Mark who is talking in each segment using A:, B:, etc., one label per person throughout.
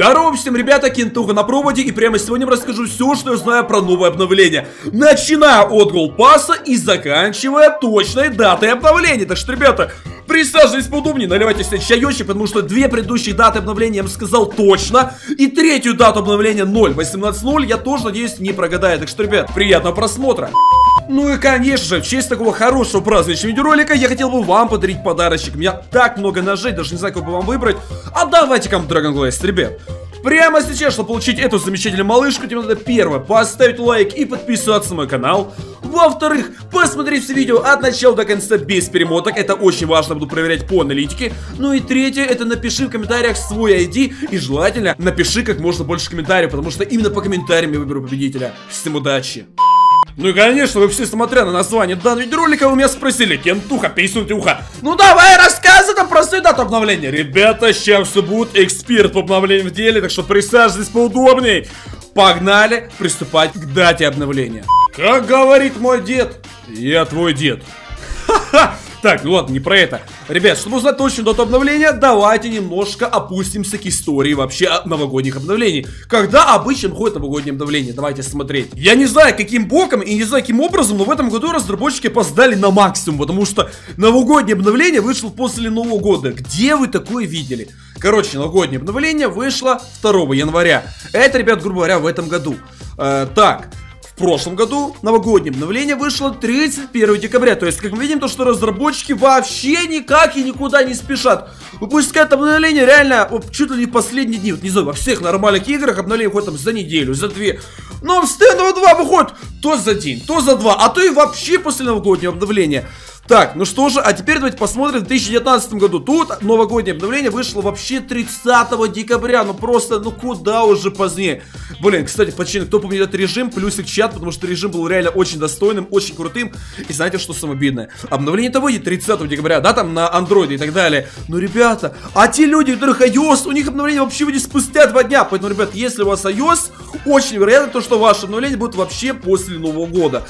A: Здорово всем, ребята, Кентуха на проводе, и прямо сегодня расскажу все, что я знаю про новое обновление. Начиная от голпаса и заканчивая точной датой обновления. Так что, ребята, присаживайтесь поудобнее, наливайте себе чаечек, потому что две предыдущие даты обновления я вам сказал точно. И третью дату обновления 0.18.0 я тоже, надеюсь, не прогадаю. Так что, ребят, приятного просмотра. Ну и конечно же, в честь такого хорошего праздничного видеоролика я хотел бы вам подарить подарочек. У меня так много ножей, даже не знаю, как бы вам выбрать. А давайте кому Dragon Glass, ребят. Прямо сейчас, чтобы получить эту замечательную малышку, тебе надо первое, поставить лайк и подписаться на мой канал. Во-вторых, посмотреть все видео от начала до конца без перемоток, это очень важно, буду проверять по аналитике. Ну и третье, это напиши в комментариях свой ID и желательно напиши как можно больше комментариев, потому что именно по комментариям я выберу победителя. Всем удачи! Ну и конечно, вы все, смотря на название данного видеоролика, вы меня спросили, Кентуха, писюньте ухо. Ну давай, рассказывай нам про свою дату обновления. Ребята, сейчас все будет эксперт по обновлению в деле, так что присаживайтесь поудобней. Погнали приступать к дате обновления. Как говорит мой дед, я твой дед. Ха-ха! Так, ну ладно, не про это. Ребят, чтобы узнать точную дату обновления, давайте немножко опустимся к истории вообще новогодних обновлений. Когда обычно выходит новогоднее обновление? Давайте смотреть. Я не знаю, каким боком и не знаю, каким образом, но в этом году разработчики опоздали на максимум, потому что новогоднее обновление вышло после Нового года. Где вы такое видели? Короче, новогоднее обновление вышло 2 января. Это, ребят, грубо говоря, в этом году. Э, так, в прошлом году новогоднее обновление вышло 31 декабря. То есть, как мы видим, то, что разработчики вообще никак и никуда не спешат. Выпускают обновление реально чуть ли не последние дни. Вот не знаю, во всех нормальных играх обновление выходит там за неделю, за две. Но в Stand 2 выходит то за день, то за два, а то и вообще после новогоднего обновления. Так, ну что же, а теперь давайте посмотрим в 2019 году. Тут новогоднее обновление вышло вообще 30 декабря. Ну просто, ну куда уже позднее. Блин, кстати, почти кто помнит этот режим, плюсик чат, потому что режим был реально очень достойным, очень крутым. И знаете, что самое обидное? Обновление-то выйдет 30 декабря, да, там на андроиде и так далее. Но, ребята, а те люди, у которых iOS, у них обновление вообще выйдет спустя два дня. Поэтому, ребят, если у вас iOS, очень вероятно то, что ваше обновление будет вообще после Нового года.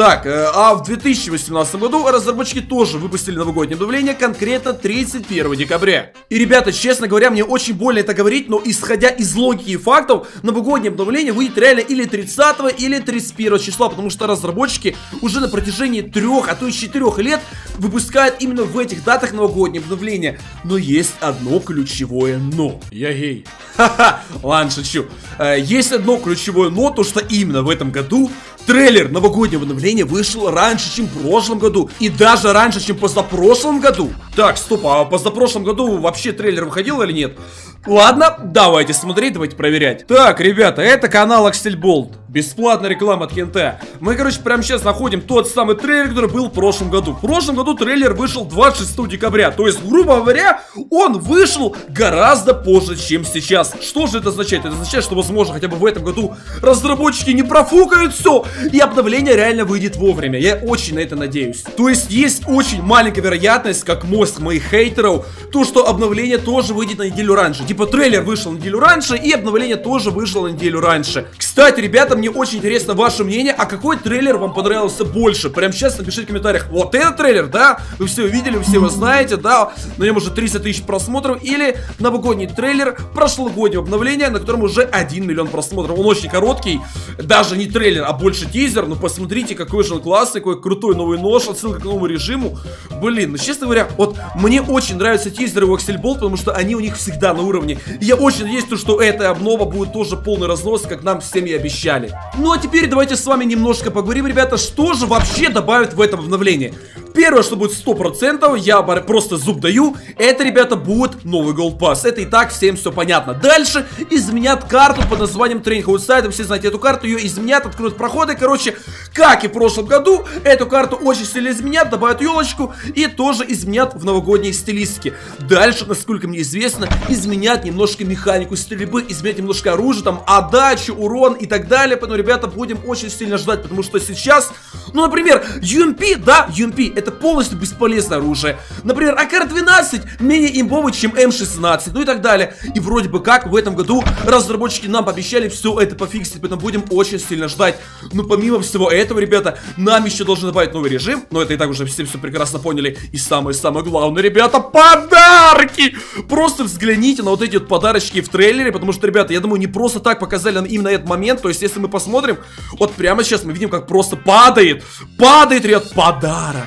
A: Так, э, а в 2018 году разработчики тоже выпустили новогоднее обновление, конкретно 31 декабря. И, ребята, честно говоря, мне очень больно это говорить, но исходя из логики и фактов, новогоднее обновление выйдет реально или 30 или 31 числа, потому что разработчики уже на протяжении трех, а то и четырех лет выпускают именно в этих датах новогоднее обновление. Но есть одно ключевое но. Я гей. Ха-ха, ладно, шучу. Э, есть одно ключевое но, то что именно в этом году Трейлер новогоднего обновления вышел раньше, чем в прошлом году. И даже раньше, чем позапрошлом году. Так, стоп, а позапрошлом году вообще трейлер выходил или нет? Ладно, давайте смотреть, давайте проверять. Так, ребята, это канал Аксельболт. Бесплатная реклама от Кента. Мы, короче, прямо сейчас находим тот самый трейлер, который был в прошлом году. В прошлом году трейлер вышел 26 декабря. То есть, грубо говоря, он вышел гораздо позже, чем сейчас. Что же это означает? Это означает, что, возможно, хотя бы в этом году разработчики не профукают все. И обновление реально выйдет вовремя. Я очень на это надеюсь. То есть, есть очень маленькая вероятность, как мозг моих хейтеров, то, что обновление тоже выйдет на неделю раньше. Типа, трейлер вышел на неделю раньше, и обновление тоже вышло на неделю раньше. Кстати, ребята, мне очень интересно ваше мнение, а какой трейлер вам понравился больше? Прямо сейчас напишите в комментариях, вот этот трейлер, да? Вы все увидели, вы все его знаете, да? На нем уже 300 тысяч просмотров. Или новогодний трейлер прошлогоднего обновления, на котором уже 1 миллион просмотров. Он очень короткий, даже не трейлер, а больше тизер. Ну посмотрите, какой же он классный, какой крутой новый нож, отсылка к новому режиму. Блин, ну честно говоря, вот мне очень нравятся тизеры у Axel потому что они у них всегда на уровне. И я очень надеюсь, что эта обнова будет тоже полный разнос, как нам всем и обещали. Ну а теперь давайте с вами немножко поговорим, ребята, что же вообще добавят в этом обновлении. Первое, что будет 100%, я просто зуб даю, это, ребята, будет новый Gold Pass. Это и так всем все понятно. Дальше изменят карту под названием Training Outside. Все знаете эту карту, ее изменят, откроют проходы. Короче, как и в прошлом году, эту карту очень сильно изменят, добавят елочку и тоже изменят в новогодней стилистике. Дальше, насколько мне известно, изменят немножко механику стрельбы, изменят немножко оружие, там, отдачу, урон и так далее. Поэтому, ребята, будем очень сильно ждать, потому что сейчас Ну, например, UMP, да, UMP, это полностью бесполезное оружие. Например, АКР-12 менее имбовый, чем М16, ну и так далее. И вроде бы как в этом году разработчики нам пообещали все это пофиксить, поэтому будем очень сильно ждать. Но помимо всего этого, ребята, нам еще должны добавить новый режим, но это и так уже все все прекрасно поняли. И самое-самое главное, ребята, подарки! Просто взгляните на вот эти вот подарочки в трейлере, потому что, ребята, я думаю, не просто так показали нам именно этот момент, то есть если мы посмотрим, вот прямо сейчас мы видим, как просто падает, падает, ребят, подарок.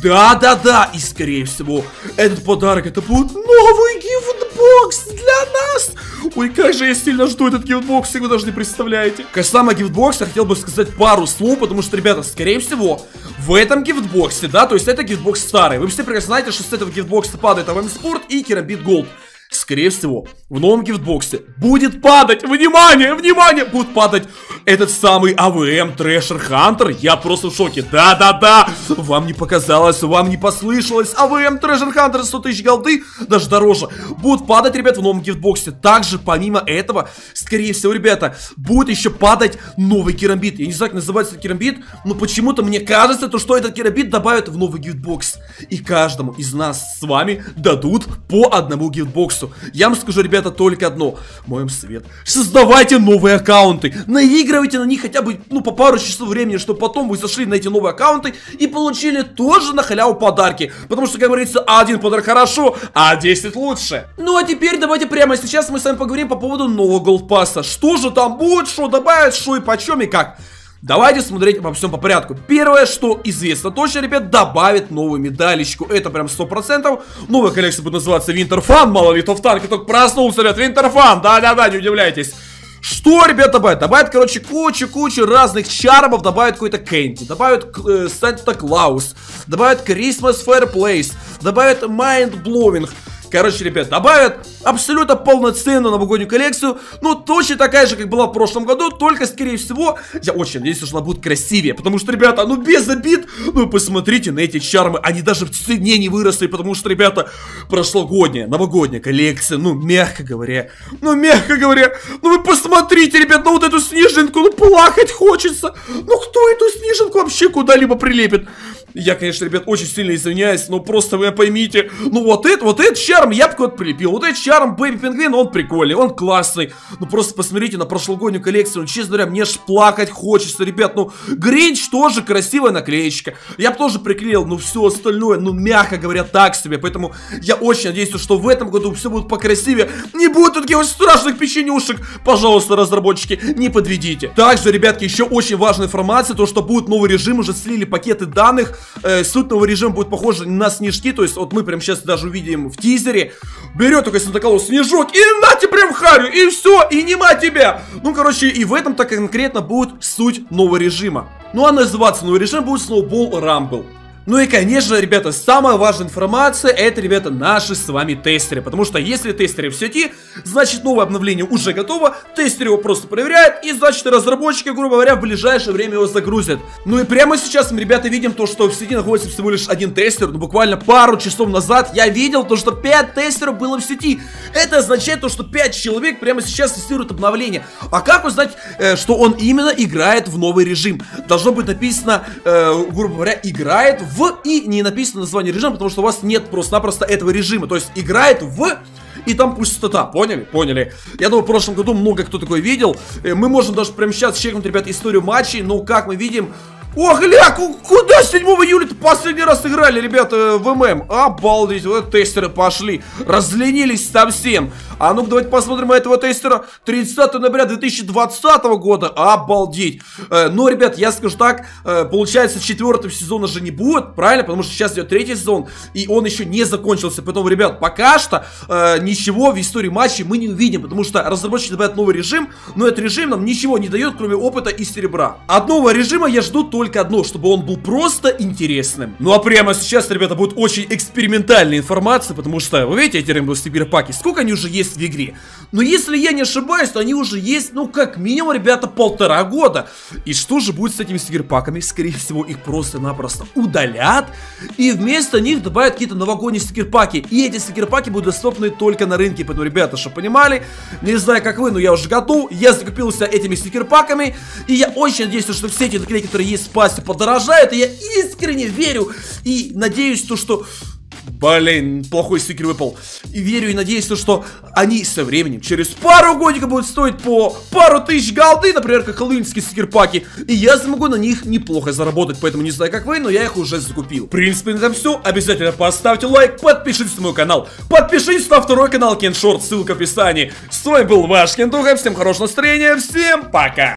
A: Да-да-да, и скорее всего, этот подарок это будет новый гифтбокс для нас. Ой, как же я сильно жду этот gift box, вы даже не представляете. Касаемо gift box а, хотел бы сказать пару слов, потому что, ребята, скорее всего, в этом gift box е, да, то есть это gift box старый. Вы все прекрасно знаете, что с этого gift box а падает AWM Sport и Керамбит Gold скорее всего, в новом gift box е будет падать, внимание, внимание, будет падать этот самый AWM Treasure Hunter. Я просто в шоке. Да-да-да, вам не показалось, вам не послышалось. AWM Treasure Hunter 100 тысяч голды, даже дороже. Будут падать, ребят, в новом gift box е. Также, помимо этого, скорее всего, ребята, будет еще падать новый керамбит. Я не знаю, как называется этот керамбит, но почему-то мне кажется, то, что этот керамбит добавят в новый gift box. И каждому из нас с вами дадут по одному gift box у. Я вам скажу, ребята, только одно. Мой совет. Создавайте новые аккаунты. Наигрывайте на них хотя бы, ну, по пару часов времени, чтобы потом вы зашли на эти новые аккаунты и получили тоже на халяву подарки. Потому что, как говорится, один подарок хорошо, а 10 лучше. Ну, а теперь давайте прямо сейчас мы с вами поговорим по поводу нового Gold Pass а. Что же там будет, что добавят, что и почем и как. Давайте смотреть во всем по порядку. Первое, что известно точно, ребят, добавит новую медалечку. Это прям 100%. Новая коллекция будет называться Winterfun. Мало ли, то в танке только проснулся, ребят. Winterfun. Да-да-да, не удивляйтесь. Что, ребята, добавят? Добавят, короче, кучу-кучу разных чармов, добавят какой-то Кэнди, добавят э, Санта Клаус, добавят Christmas Fireplace, добавят Mind Blowing, Короче, ребят, добавят абсолютно полноценную новогоднюю коллекцию. Ну, точно такая же, как была в прошлом году, только, скорее всего, я очень надеюсь, что она будет красивее. Потому что, ребята, ну, без обид, ну, посмотрите на эти чармы. Они даже в цене не выросли, потому что, ребята, прошлогодняя, новогодняя коллекция, ну, мягко говоря, ну, мягко говоря, ну, вы посмотрите, ребят, на вот эту снежинку, ну, плакать хочется. Ну, кто эту снежинку вообще куда-либо прилепит? Я, конечно, ребят, очень сильно извиняюсь, но просто вы поймите, ну вот это, вот этот чарм я бы вот прилепил, вот этот чарм Бэби Пингвин, он прикольный, он классный, ну просто посмотрите на прошлогоднюю коллекцию, ну, честно говоря, мне ж плакать хочется, ребят, ну Гринч тоже красивая наклеечка, я бы тоже приклеил, ну все остальное, ну мягко говоря, так себе, поэтому я очень надеюсь, что в этом году все будет покрасивее, не будет таких вот страшных печенюшек, пожалуйста, разработчики, не подведите. Также, ребятки, еще очень важная информация, то что будет новый режим, уже слили пакеты данных, э, суть нового режима будет похожа на снежки, то есть вот мы прям сейчас даже увидим в тизере, берет только Санта снежок и на тебе прям харю, и все, и нема тебя. Ну, короче, и в этом-то конкретно будет суть нового режима. Ну, а называться новый режим будет Snowball Rumble. Ну и, конечно, ребята, самая важная информация, это, ребята, наши с вами тестеры. Потому что если тестеры в сети, значит новое обновление уже готово, тестер его просто проверяет, и значит разработчики, грубо говоря, в ближайшее время его загрузят. Ну и прямо сейчас мы, ребята, видим то, что в сети находится всего лишь один тестер, ну буквально пару часов назад я видел то, что 5 тестеров было в сети. Это означает то, что 5 человек прямо сейчас тестируют обновление. А как узнать, э, что он именно играет в новый режим? Должно быть написано, э, грубо говоря, играет в в и не написано название режима, потому что у вас нет просто-напросто этого режима. То есть играет в и там пустота, поняли? Поняли. Я думаю, в прошлом году много кто такой видел. Э, мы можем даже прямо сейчас чекнуть, ребят, историю матчей, но как мы видим, о, гля, куда 7 июля-то последний раз играли, ребята, в ММ? Обалдеть, вот тестеры пошли, разленились совсем. А ну-ка, давайте посмотрим этого тестера 30 ноября 2020 года, обалдеть. Э, но, ребят, я скажу так, э, получается, четвертого сезона же не будет, правильно? Потому что сейчас идет третий сезон, и он еще не закончился. Поэтому, ребят, пока что э, ничего в истории матчей мы не увидим, потому что разработчики добавят новый режим, но этот режим нам ничего не дает, кроме опыта и серебра. От нового режима я жду только только одно, чтобы он был просто интересным. Ну а прямо сейчас, ребята, будет очень экспериментальная информация, потому что, вы видите эти Rainbow Six паки, сколько они уже есть в игре? Но если я не ошибаюсь, то они уже есть, ну как минимум, ребята, полтора года. И что же будет с этими стикер-паками? Скорее всего, их просто-напросто удалят, и вместо них добавят какие-то новогодние стикер-паки. И эти стикер-паки будут доступны только на рынке, поэтому, ребята, чтобы понимали, не знаю, как вы, но я уже готов, я закупился этими стикер-паками, и я очень надеюсь, что все эти наклейки, которые есть пассе подорожают, и я искренне верю и надеюсь, то, что Блин, плохой стикер выпал. И верю и надеюсь, что они со временем, через пару годиков будут стоить по пару тысяч голды, например, как хэллоуинские стикер-паки. И я смогу на них неплохо заработать, поэтому не знаю, как вы, но я их уже закупил. В принципе, на этом все. Обязательно поставьте лайк, подпишитесь на мой канал. Подпишитесь на второй канал Кен Шорт, ссылка в описании. С вами был ваш Кентуха, всем хорошего настроения, всем пока!